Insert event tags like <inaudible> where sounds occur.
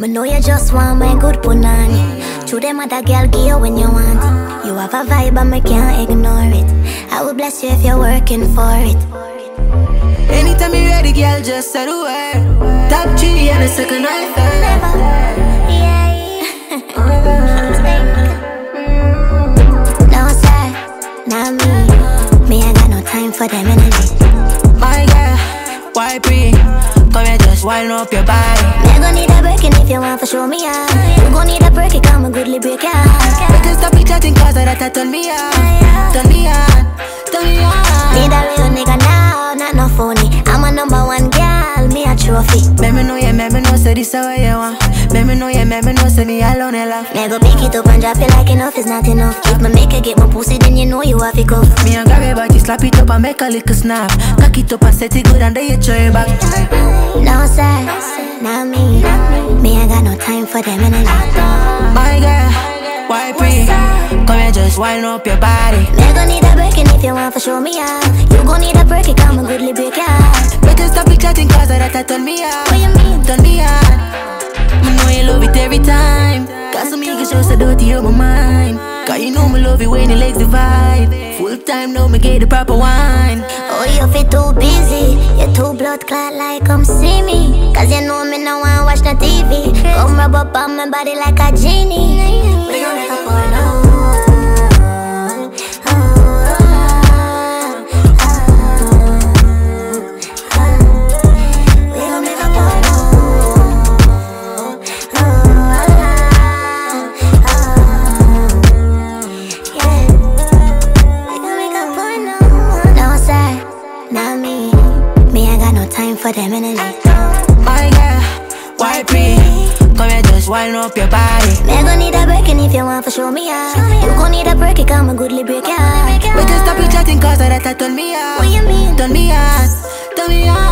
Me know you just want my good punani. To them other girl give you when you want it. You have a vibe and me can't ignore it. I will bless you if you're working for it. Anytime you ready, girl, just say the word. Top three and a second I third. Never, yeah. <laughs> no sir, not me. Me I got no time for them wind up your body. Me gon' need a breaking if you want to show me out. You gon' need a break it, come a goodly break out. Can stop each chatting cause that I turn me on. Turn me on, turn me on. Need a real nigga now, not no phony. I'm a number one girl, me a trophy. Let me know, yeah, let me know, say this how you want. Let me know, yeah, let me know, say me alone and love. Me go pick it up and drop it like enough is not enough. If me make her get my pussy, then you know you have to go. Me and grab your body, slap it up and make a little snap. Cock it up and set it good and then you throw it back. No sir, not me. Me I got no time for them energy. My girl, why pre? Come here, just wind up your body. Me gon' need a breaking if you want to show me out. You gon' need a break it, come a goodly break out. Can stop each chatting cause that I turn me on. What you mean? Turn me on. You know you love it every time. Cause some niggas just so dirty on my mind. Cause you know me love you when the legs divide. Full time now me get the proper wine. Oh, you feel too busy. You too blood clot like come see me. Cause you know me no one watch the TV. Come rub up on my body like a genie. For them energy. My girl, why pre? Come here, just wind up your body. Me gon' need a breaking if you want to show me out. You gon' need a break it, come a goodly break out. We can stop each chatting cause that I turn me on. What you mean? Turn me on, turn me on.